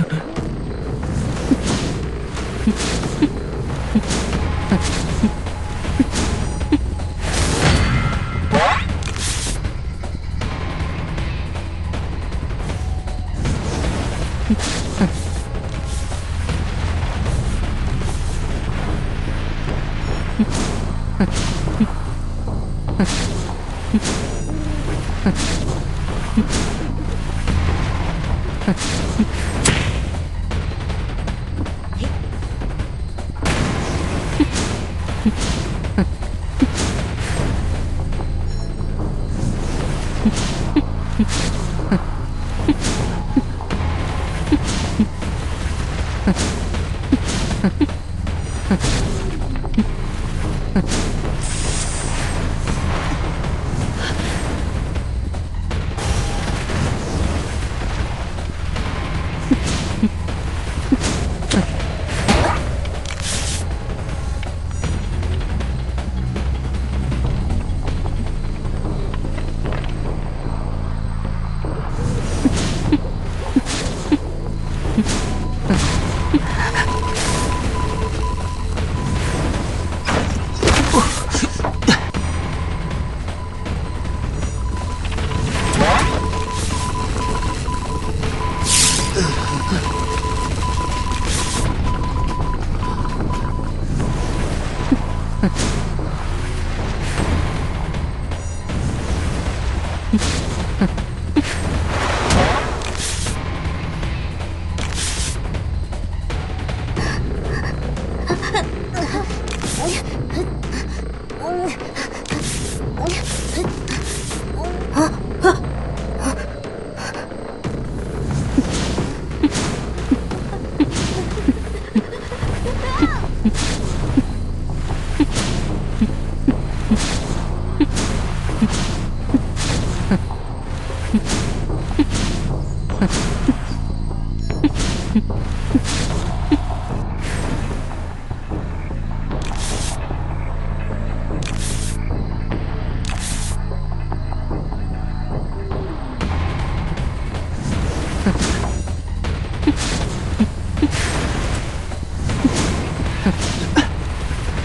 Ha ha ha.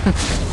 Ha ha.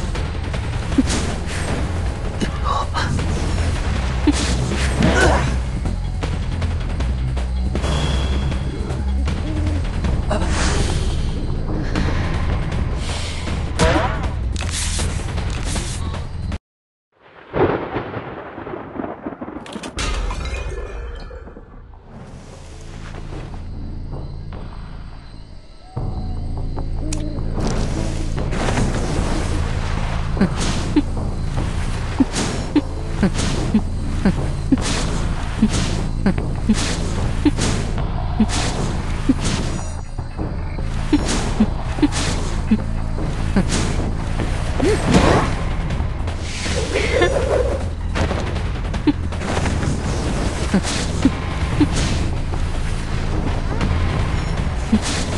Ha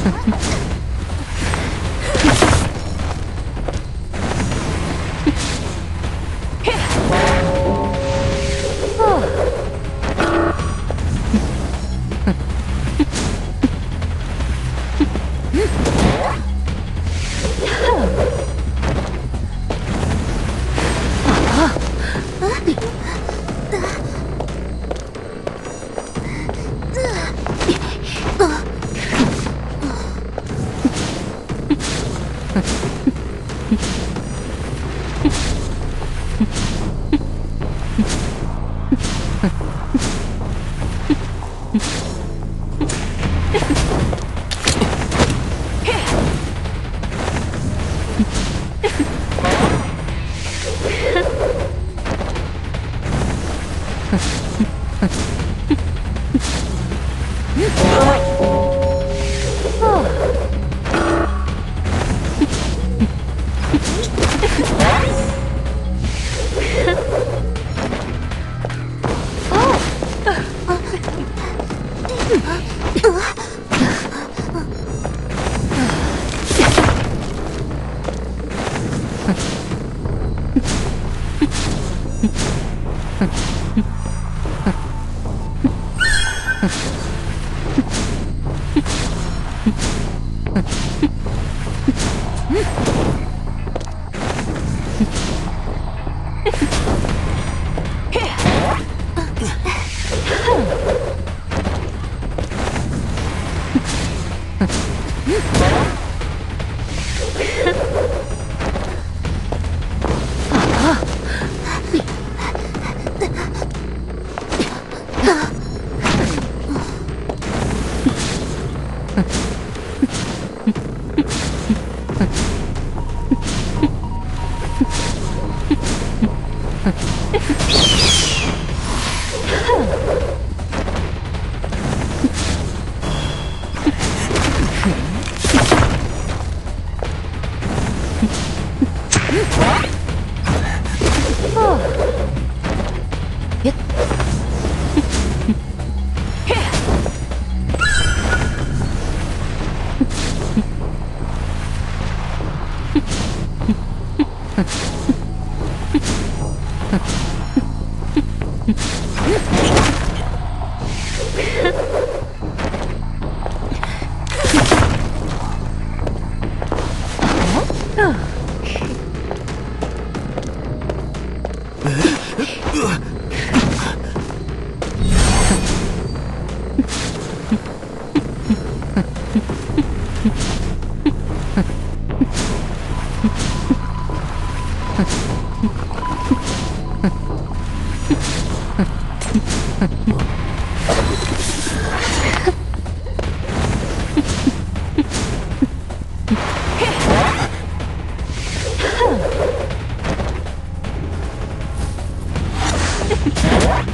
ha ha. What?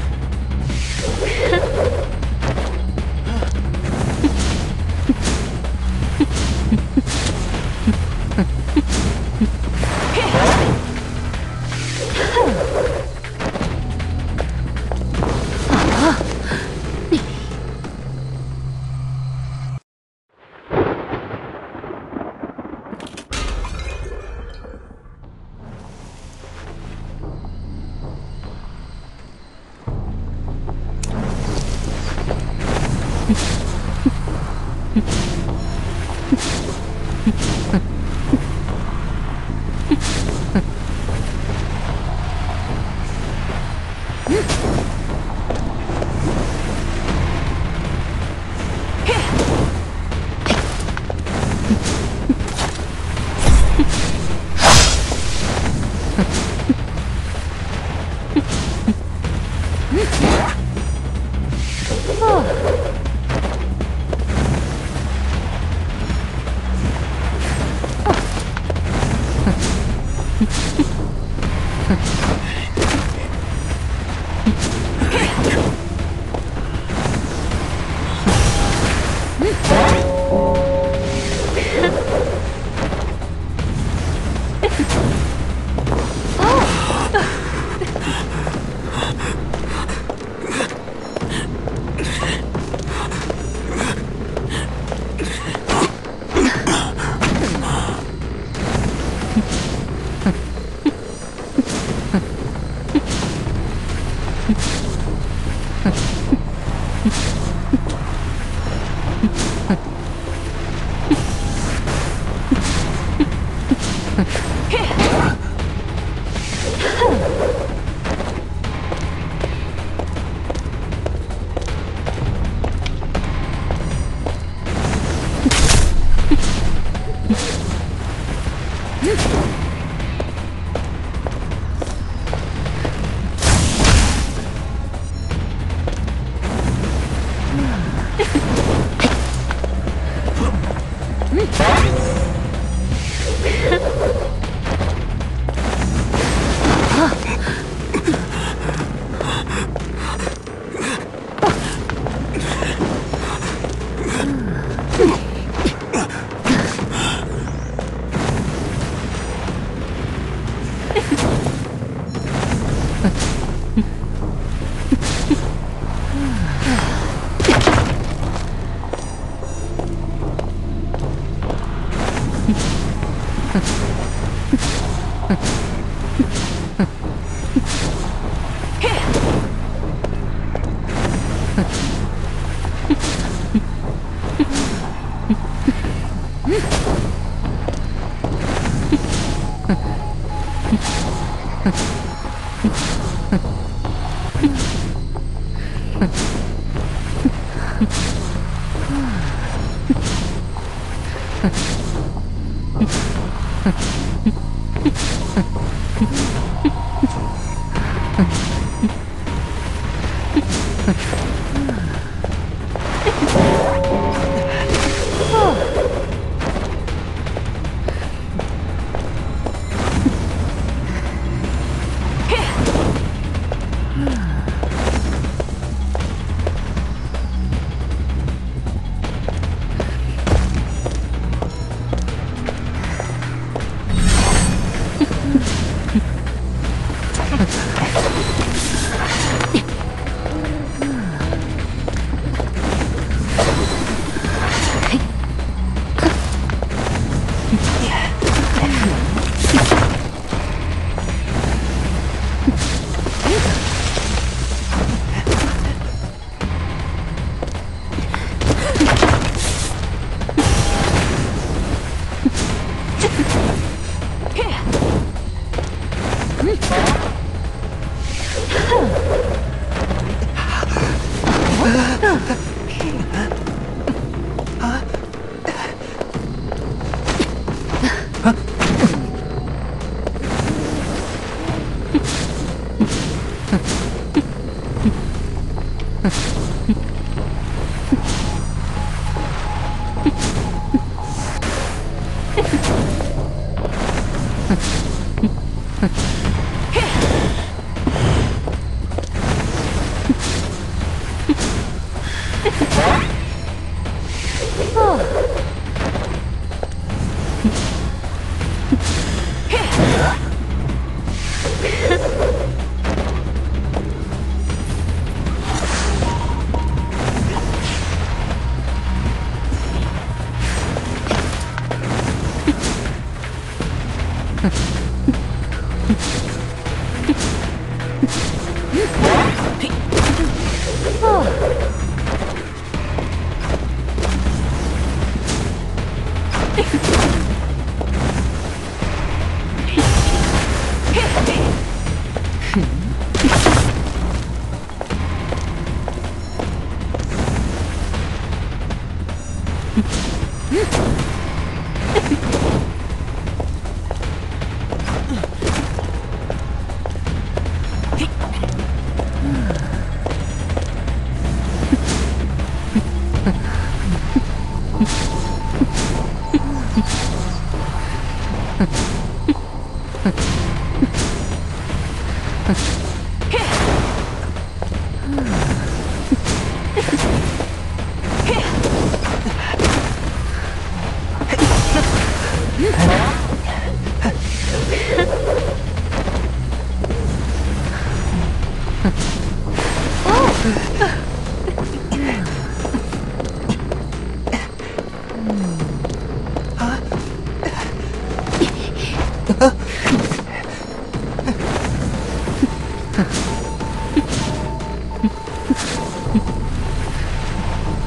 Hmph.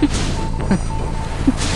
Ha ha ha.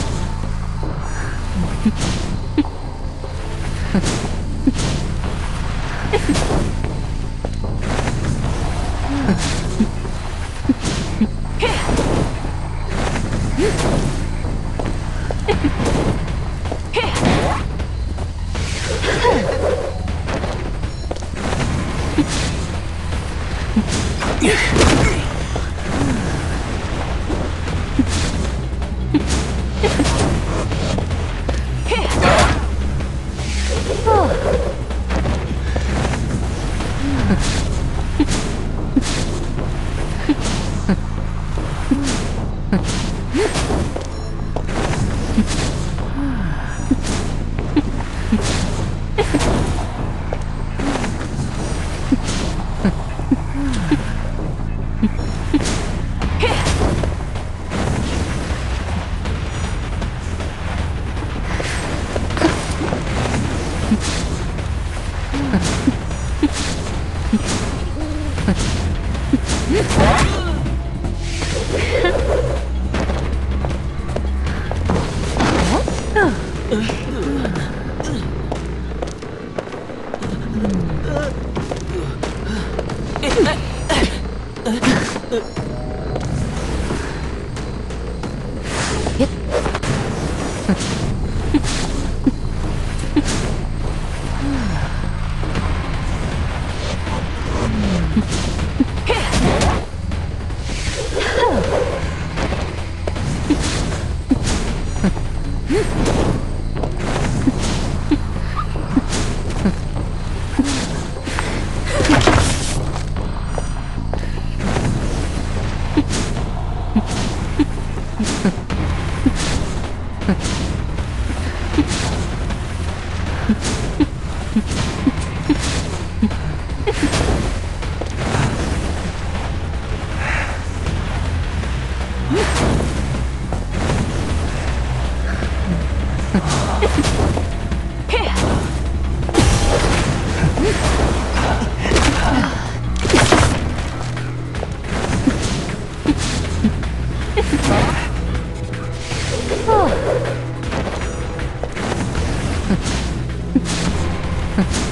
Ha ha.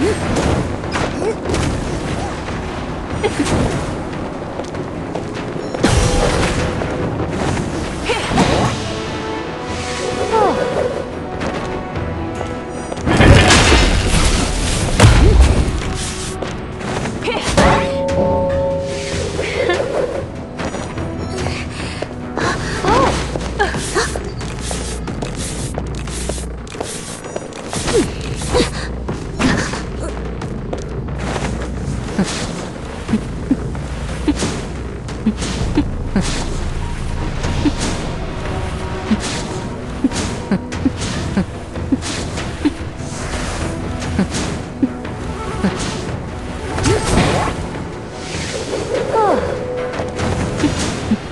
Huh?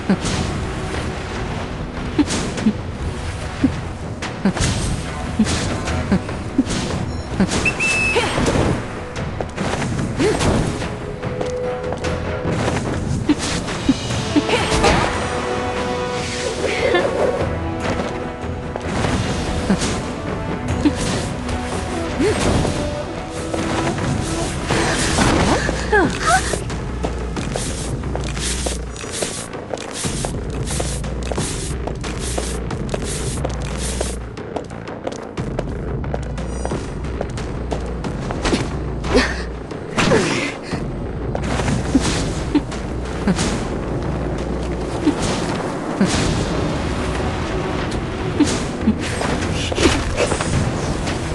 Ha ha ha.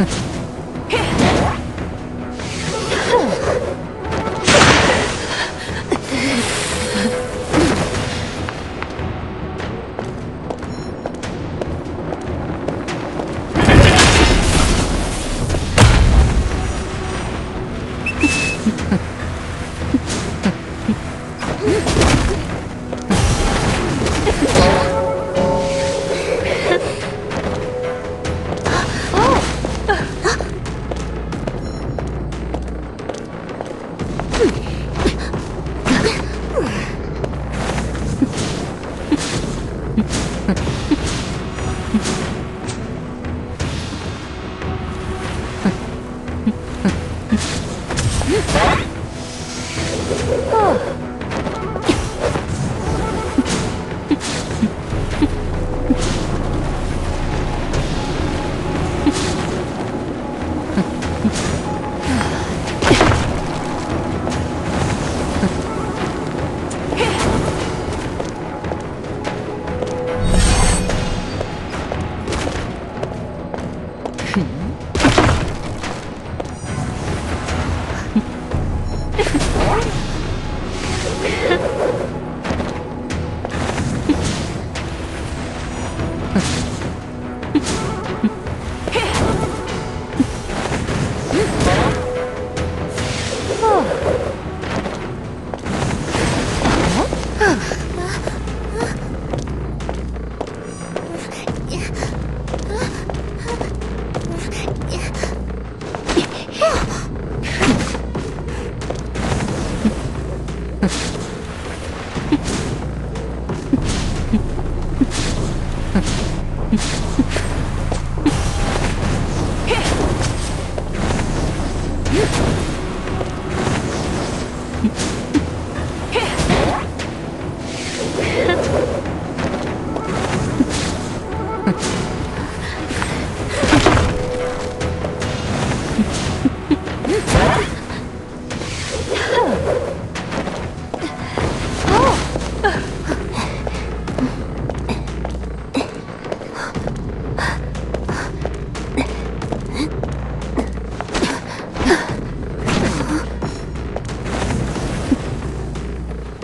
Ха.